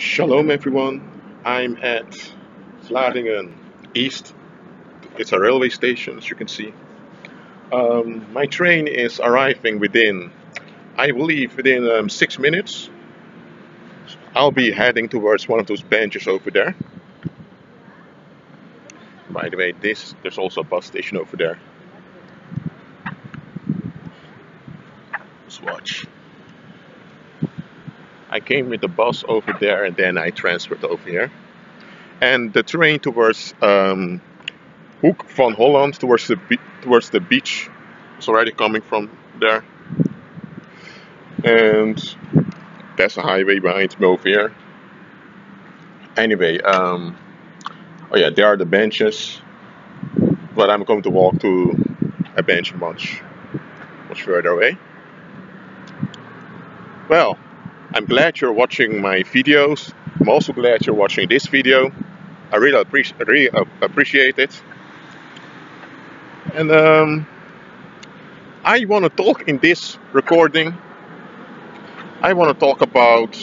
Shalom everyone. I'm at Vlaardingen East. It's a railway station as you can see. Um, my train is arriving within, I believe within um, six minutes. I'll be heading towards one of those benches over there. By the way, this there's also a bus station over there. Let's watch. I came with the bus over there and then I transferred over here. And the train towards um, Hoek van Holland, towards the, towards the beach, is already coming from there. And there's a highway behind me over here. Anyway, um, oh yeah, there are the benches. But I'm going to walk to a bench much, much further away. Well, I'm glad you're watching my videos. I'm also glad you're watching this video. I really, appreci really appreciate it. And um, I want to talk in this recording. I want to talk about.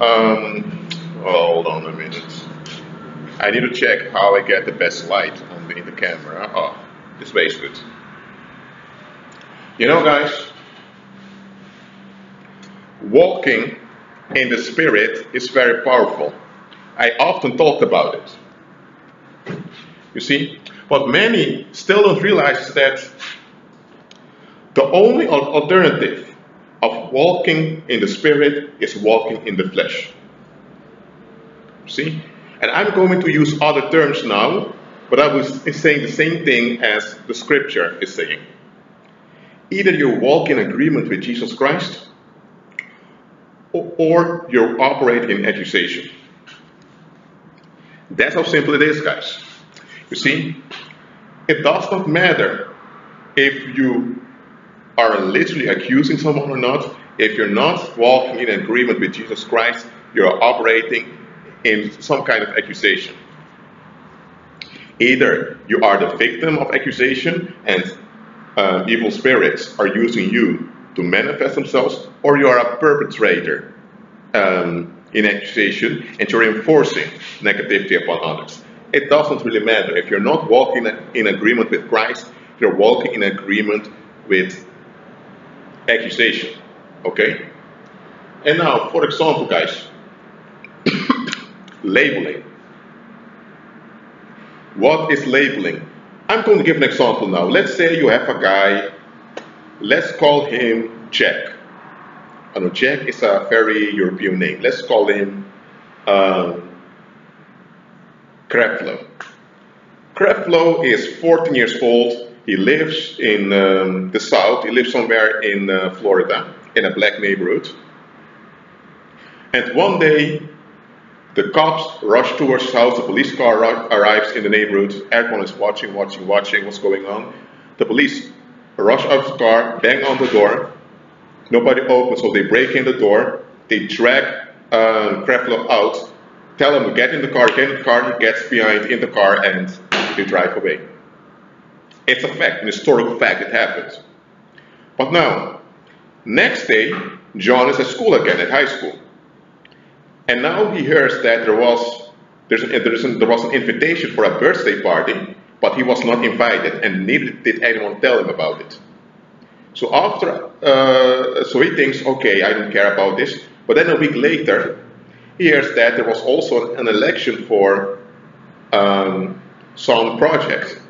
Um, oh, hold on a minute. I need to check how I get the best light on the, in the camera. Oh, this way is good. You know, guys, walking in the Spirit is very powerful. I often talk about it. You see, what many still don't realize is that the only alternative of walking in the Spirit is walking in the flesh. See? And I'm going to use other terms now, but I was saying the same thing as the scripture is saying. Either you walk in agreement with Jesus Christ, or you're operating in accusation. That's how simple it is, guys. You see, it does not matter if you are literally accusing someone or not. If you're not walking in agreement with Jesus Christ, you're operating in some kind of accusation. Either you are the victim of accusation and uh, evil spirits are using you to manifest themselves, or you are a perpetrator um, in accusation and you're enforcing negativity upon others. It doesn't really matter. If you're not walking in agreement with Christ, you're walking in agreement with accusation. Okay? And now, for example, guys, labeling. What is labeling? I'm going to give an example now. Let's say you have a guy Let's call him Jack. I know Jack is a very European name. Let's call him um, Creflo. Is 14 years old. He lives in um, the south. He lives somewhere in uh, Florida, in a black neighborhood. And one day, the cops rush towards house. The police car arrives in the neighborhood. Everyone is watching, watching, watching what's going on. The police rush out of the car, bang on the door. Nobody opens, so they break in the door. They drag um, Creflo out, tell him to get in the car, get in the car, gets behind in the car, and they drive away. It's a fact, an historical fact, it happened. But now, next day, John is at school again, at high school. And now he hears that there was, there's an, there's an, there was an invitation for a birthday party but he was not invited, and neither did anyone tell him about it. So after, uh, so he thinks, okay, I don't care about this. But then a week later, he hears that there was also an election for um, some project,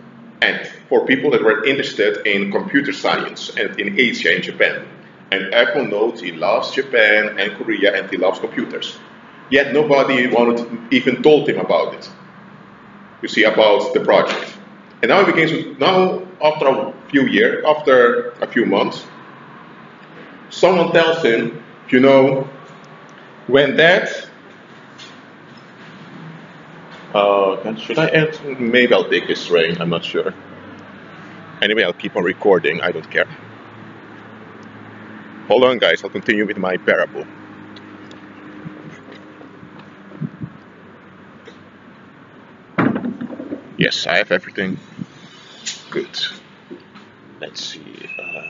and for people that were interested in computer science and in Asia, and Japan. And everyone knows he loves Japan and Korea, and he loves computers. Yet nobody wanted, even told him about it. You see, about the project. And now it begins now after a few years, after a few months, someone tells him, you know, when that uh, should I end? Maybe I'll take this rain, I'm not sure. Anyway, I'll keep on recording, I don't care. Hold on guys, I'll continue with my parable. Yes, I have everything. Good. Let's see. Uh,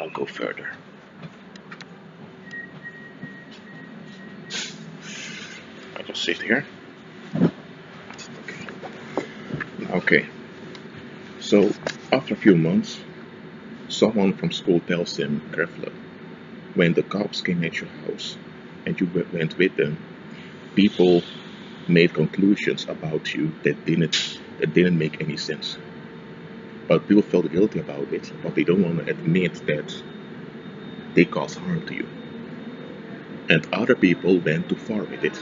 I'll go further. I just sit here. Okay. Okay. So after a few months, someone from school tells him, Creflo, when the cops came at your house and you went with them, people made conclusions about you that didn't that didn't make any sense. But people felt guilty about it, but they don't want to admit that they caused harm to you. And other people went too far with it.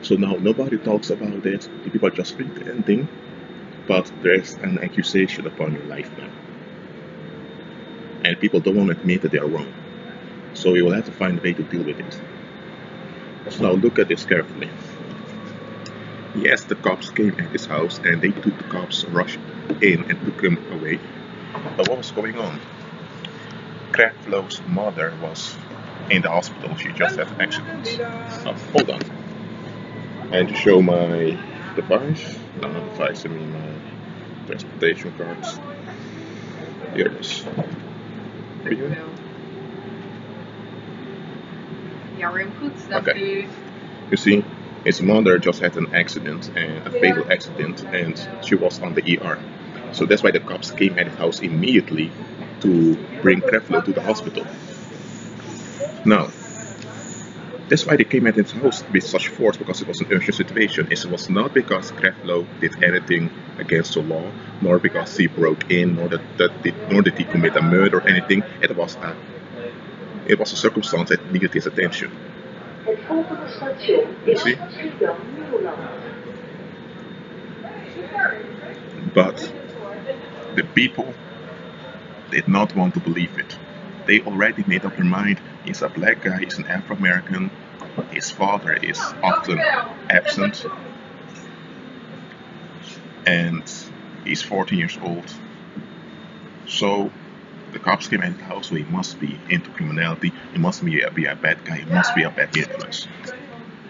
So now nobody talks about it. The people are just pretending, but there's an accusation upon your life now. And people don't want to admit that they are wrong. So you will have to find a way to deal with it. So now look at this carefully. Yes, the cops came at his house and they took the cops, rushed in and took him away. But what was going on? Creflo's mother was in the hospital. She just had an accident. Oh, hold on. And to show my device, not my device, I mean my transportation cards. Here it is. For you? Ja, weer goed. Dank Okay. u. You see, his mother just had an accident, and a fatal accident, and she was on the ER. So that's why the cops came at his house immediately to bring Creflo to the hospital. Now, that's why they came at his house with such force because it was an urgent situation. It was not because Creflo did anything against the law, nor because he broke in, nor that, that did, nor did he commit a murder or anything. It was a it was a circumstance that needed his attention. Nieuwland. But the people did not want to believe it. They already made up their mind he's a black guy, he's an Afro American, his father is often absent, and he's 14 years old. So the cops came the house, so he must be into criminality, he must be a, be a bad guy, he must be a bad influence.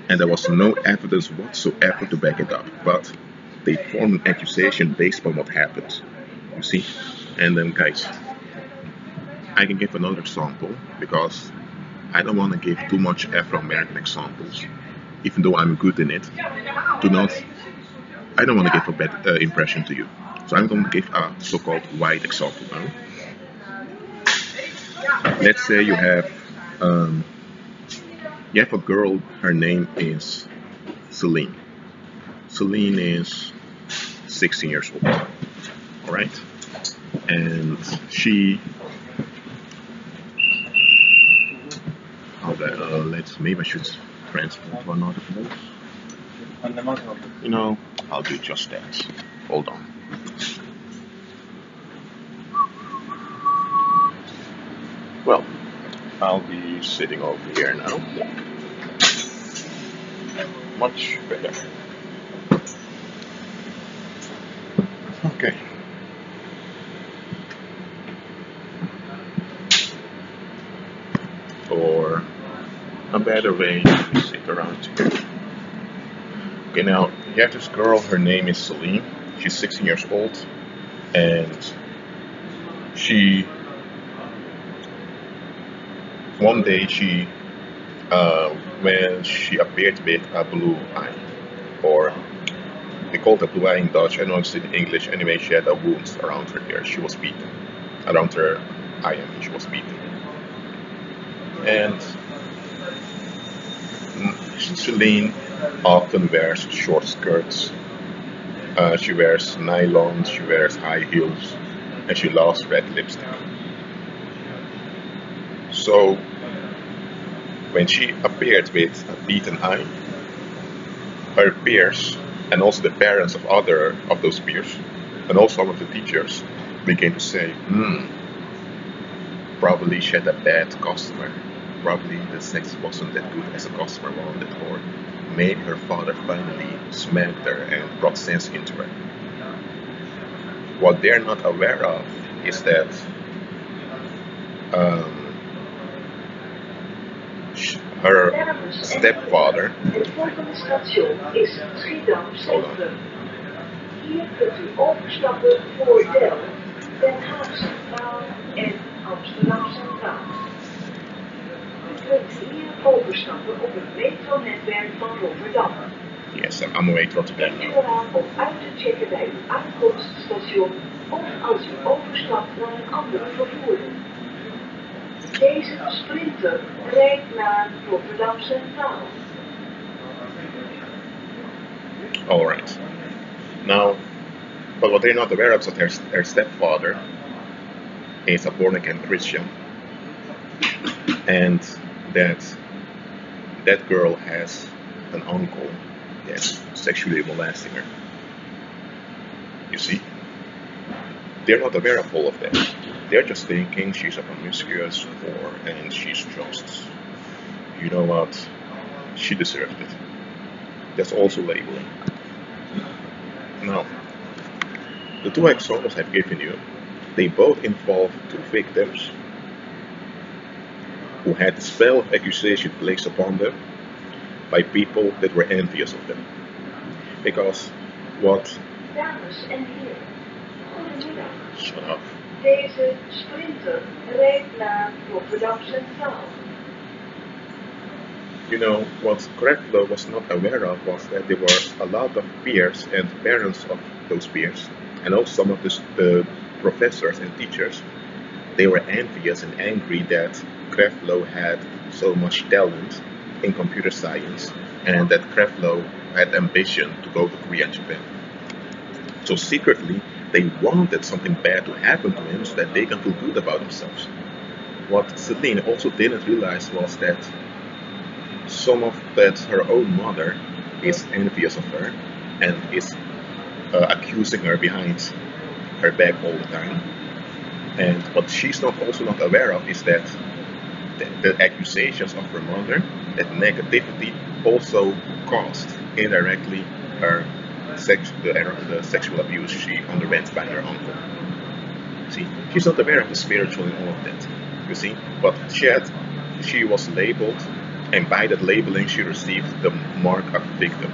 And there was no evidence whatsoever to back it up, but they formed an accusation based on what happened. You see? And then, guys, I can give another example because I don't want to give too much Afro American examples, even though I'm good in it. Do not, I don't want to give a bad uh, impression to you. So I'm going to give a so called white example now. Let's say you have, um, you have a girl, her name is Celine. Celine is 16 years old. All right, and she. That, uh, let's maybe I should transfer to another place. You know, I'll do just that. Hold on. Well, I'll be sitting over here now. Much better. Okay. Or a better way to sit around here. Okay, now you have this girl, her name is Celine. She's 16 years old, and she one day she uh, when she appeared with a blue eye, or they called it blue eye in Dutch. I know it's in English. Anyway, she had a wound around her ear. She was beaten around her eye. Mean, she was beaten, and Celine often wears short skirts. Uh, she wears nylon. She wears high heels, and she loves red lipstick. So when she appeared with a beaten eye, her peers and also the parents of other of those peers and also some of the teachers began to say, hmm, probably she had a bad customer. Probably the sex wasn't that good as a customer wanted, or maybe her father finally smacked her and brought sense into her. What they're not aware of is that um, her stepfather Het volgende station is Schiedam Centrum. Hier kunt u overstappen voor Delft, Den Haag Centraal en Amsterdam Centraal. U kunt hier overstappen op het metronetwerk van Rotterdam. Yes, I'm on my way to Rotterdam Denkt u now. eraan om uit te checken bij uw aankomststation of als u overstapt naar een andere vervoerder. Deze sprinter rijdt naar Rotterdam Centraal. Alright. Now, but what they're not aware of is that her stepfather is a born again Christian. And that that girl has an uncle that's sexually molesting her. You see? They're not aware of all of that. They're just thinking she's a promiscuous whore and she's just, you know what, she deserved it. That's also labeling. Now, the two examples I've given you, they both involve two victims who had the spell of accusation placed upon them by people that were envious of them. Because what Dames en heren, goedemiddag. shut up. Deze sprinter rijdt naar Rotterdam Centraal. You know, what Creflo was not aware of was that there were a lot of peers and parents of those peers, and also some of the, the professors and teachers, they were envious and angry that Creflo had so much talent in computer science and that Creflo had ambition to go to Korea and Japan. So secretly, they wanted something bad to happen to him so that they can feel good about themselves. What Celine also didn't realize was that some of that her own mother is envious of her and is uh, accusing her behind her back all the time. And what she's not also not aware of is that the, the accusations of her mother, that negativity, also caused indirectly her sex, the, the sexual abuse she underwent by her uncle. See, she's not aware of the spiritual and all of that. You see, but she had, she was labeled, and by that labeling, she received the mark of victim.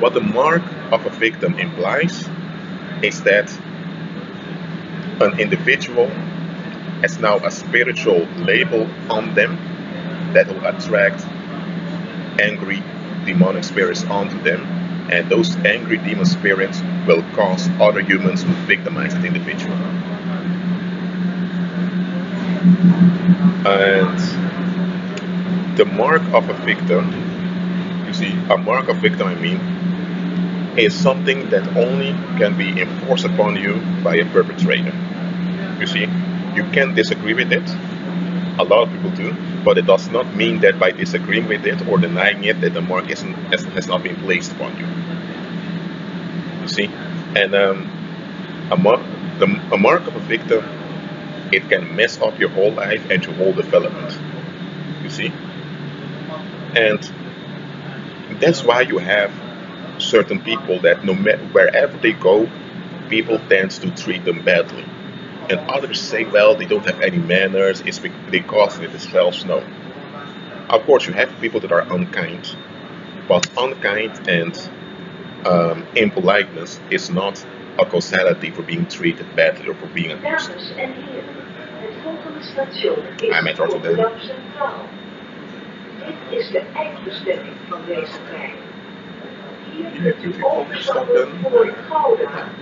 What the mark of a victim implies is that an individual has now a spiritual label on them that will attract angry demonic spirits onto them, and those angry demon spirits will cause other humans to victimize the individual. And the mark of a victim, you see, a mark of victim, I mean, is something that only can be enforced upon you by a perpetrator. You see, you can disagree with it. A lot of people do, but it does not mean that by disagreeing with it or denying it, that the mark isn't, has, has not been placed upon you. You see, and um, a, mark, the, a mark of a victim, it can mess up your whole life and your whole development. You see, and that's why you have certain people that no matter wherever they go, people tend to treat them badly. And others say, well, they don't have any manners, it's bec- because it is false. No. Of course, you have people that are unkind, but unkind and um, impoliteness is not a causality for being treated badly or for being abused. Dames en heren, het volgende station is I'm at Rotterdam. Rotterdam Centraal. Dit is de eindbestemming van deze trein. Hier Hier kunt kunt u u overstappen overstappen voor Gouda,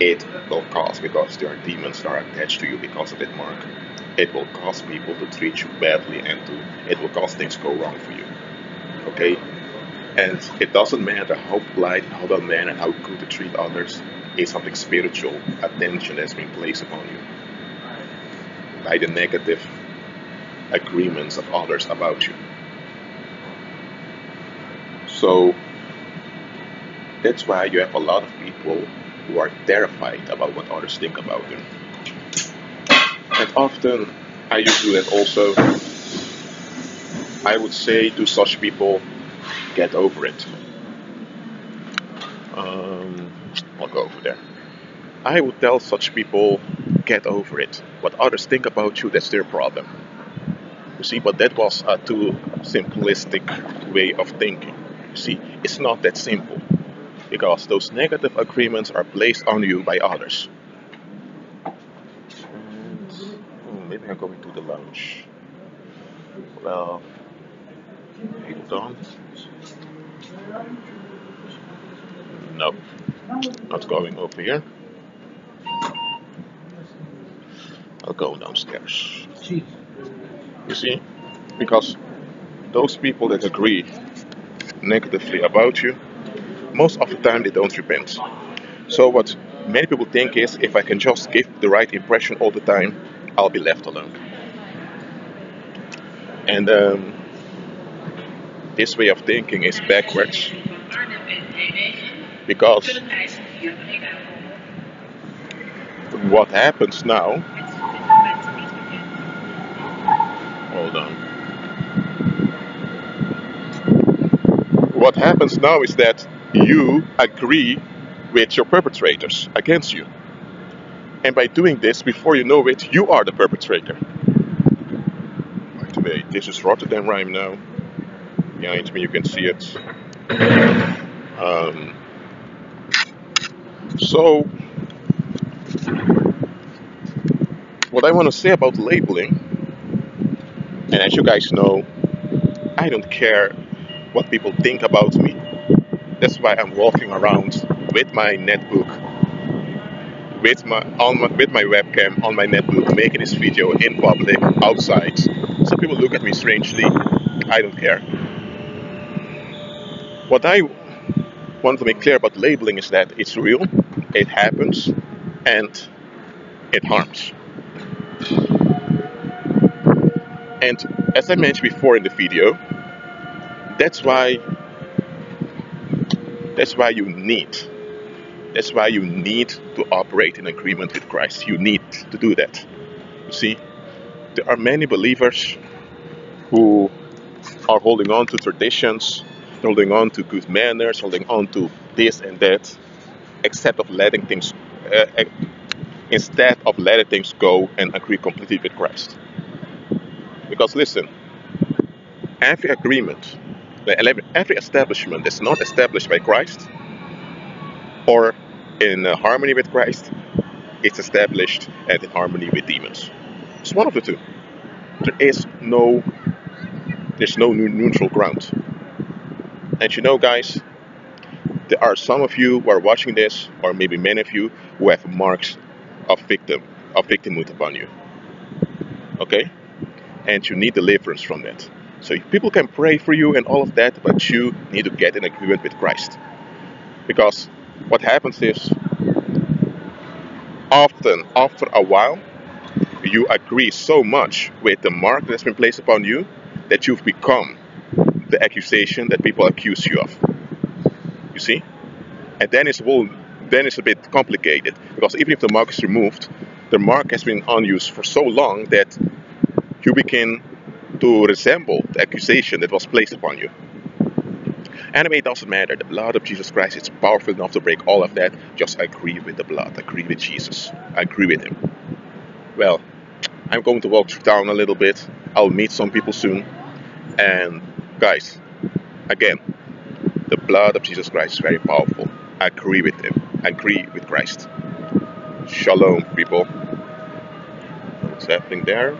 it will cause, because there are demons that are attached to you because of that mark, it will cause people to treat you badly and to, it will cause things to go wrong for you. Okay? And it doesn't matter how polite, how well mannered, how good to treat others, it's something spiritual attention that's been placed upon you by the negative agreements of others about you. So that's why you have a lot of people who are terrified about what others think about them. And often I used to do that also. I would say to such people, get over it. Um, I'll go over there. I would tell such people, get over it. What others think about you, that's their problem. You see, but that was a too simplistic way of thinking. You see, it's not that simple because those negative agreements are placed on you by others. And, oh, maybe I'm going to the lounge. Well, hold on. No, not going over here. I'll go downstairs. You see? Because those people that agree negatively about you, most of the time they don't repent. So, what many people think is if I can just give the right impression all the time, I'll be left alone. And um, this way of thinking is backwards because what happens now hold on what happens now is that you agree with your perpetrators against you. And by doing this before you know it you are the perpetrator. By the way this is rotterdam rhyme now. Behind me you can see it. Um, so, what I want to say about labeling, and as you guys know, I don't care what people think about me. That's why I'm walking around with my netbook, with my on my, with my webcam on my netbook, making this video in public, outside. Some people look at me strangely. I don't care. What I want to make clear about labeling is that it's real it happens and it harms. And as I mentioned before in the video, that's why that's why you need that's why you need to operate in agreement with Christ. You need to do that. You see, there are many believers who are holding on to traditions, holding on to good manners, holding on to this and that, instead of letting things uh, uh, instead of letting things go and agree completely with Christ. Because listen, every agreement, every establishment that's not established by Christ or in uh, harmony with Christ, it's established and in harmony with demons. It's one of the two. There is no there's no neutral ground. And you know, guys, there are some of you who are watching this, or maybe many of you, who have marks of victim of victimhood upon you. Okay? And you need deliverance from that. So people can pray for you and all of that, but you need to get in agreement with Christ. Because what happens is often after a while you agree so much with the mark that's been placed upon you that you've become the accusation that people accuse you of. You see? And then it's well, then it's a bit complicated because even if the mark is removed, the mark has been unused for so long that you begin to resemble the accusation that was placed upon you. Anyway, it doesn't matter. The blood of Jesus Christ is powerful enough to break all of that. Just agree with the blood. Agree with Jesus. Agree with Him. Well, I'm going to walk through town a little bit. I'll meet some people soon. And guys, again, the blood of Jesus Christ is very powerful. Agree with Him. Agree with Christ. Shalom, people. What's happening there?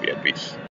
Be at peace.